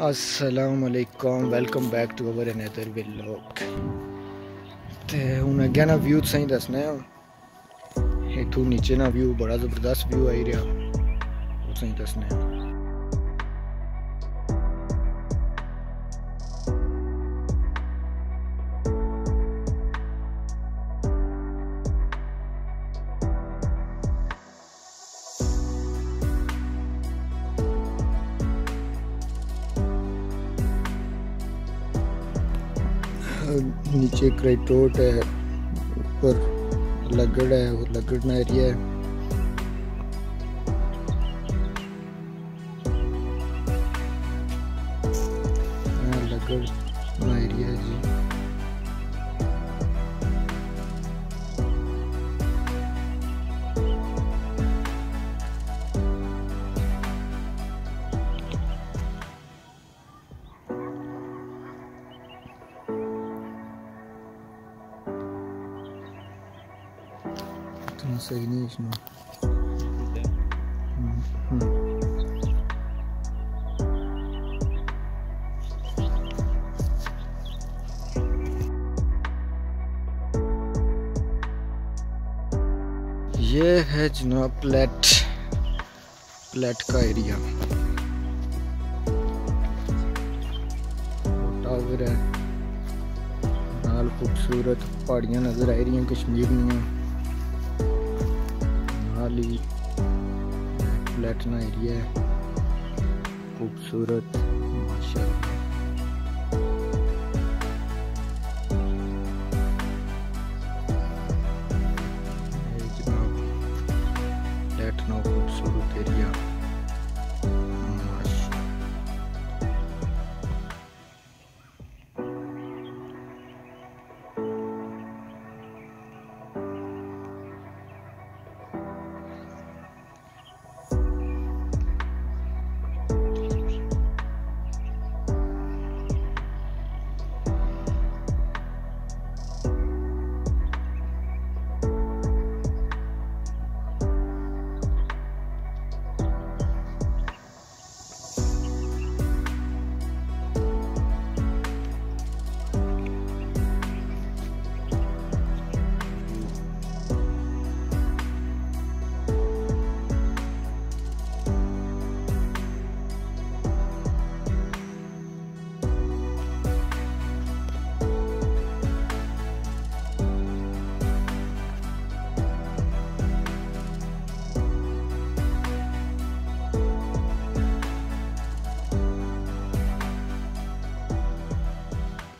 असलकुम welcome back to our another vlog ते हूँ अग्गें ना व्यू तुसें दसना इत्थूं नीचे ना व्यू बड़ा ज़बरदस्त व्यू आई रहा। तुसें दसना नीचे क्राइटोट है, ऊपर लगड़ है वो लगड़ एरिया है। लगड़ लगड़ एरिया है जी। नहीं इसमें ये है जनाब प्लेट प्लेट का एरिया। टावर है। नाल खूबसूरत पहाड़ियाँ नज़र आ रही कश्मीर में। खाली प्लेटना एरिया है। खूबसूरत माशा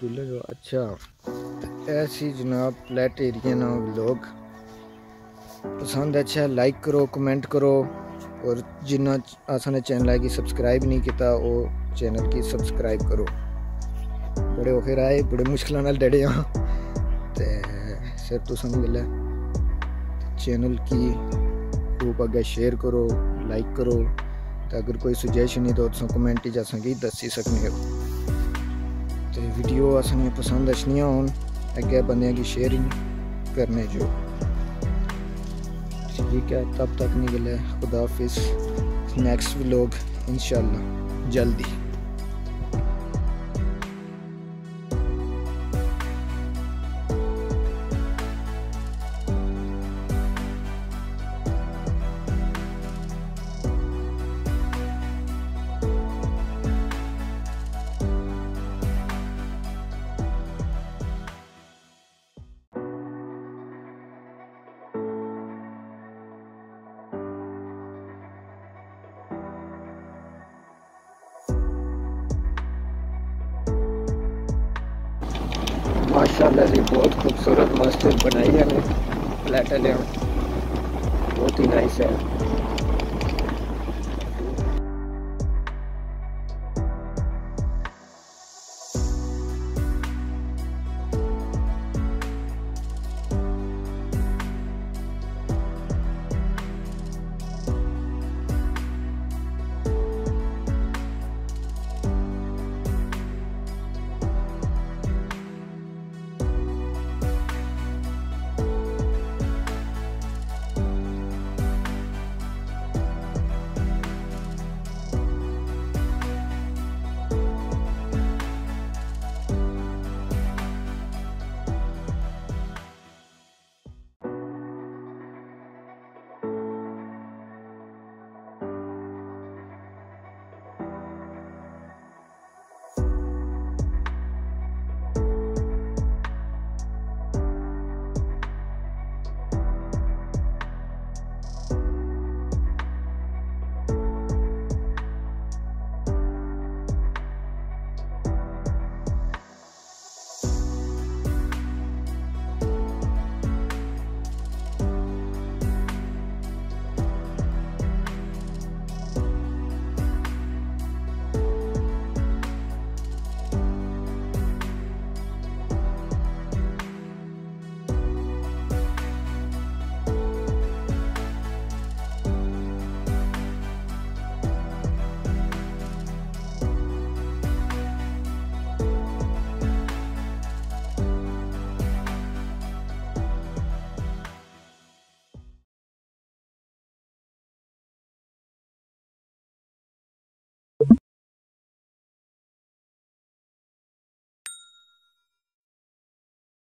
कूलर अच्छा। ऐसी जनाब फ्लैट एरिया ना लोग। पसंद अच्छा लाइक करो कमेंट करो। और जिन्ना असाने चैनल की सब्सक्राइब नहीं किया वो चैनल की सब्सक्राइब करो। बड़े औखे आए बड़े मुश्किल डरे हाँ। तो सिर्फ़ तुम मिले चैनल की खूब अगर शेयर करो लाइक करो। तो अगर कोई सुजैशन है तो कमेंट ही च दसी सकने हो। तो वीडियो असें पसंद अच्छनियाँ होन अगे बंद शेयरिंग करने जो। ठीक है तब तक नहीं गले खुदाफिज नेक्स्ट व्लॉग इंशाल्लाह, जल्दी। माशाल्लाह जी बहुत खूबसूरत मस्जिद बनाई है फ्लैट बहुत ही नाइस है।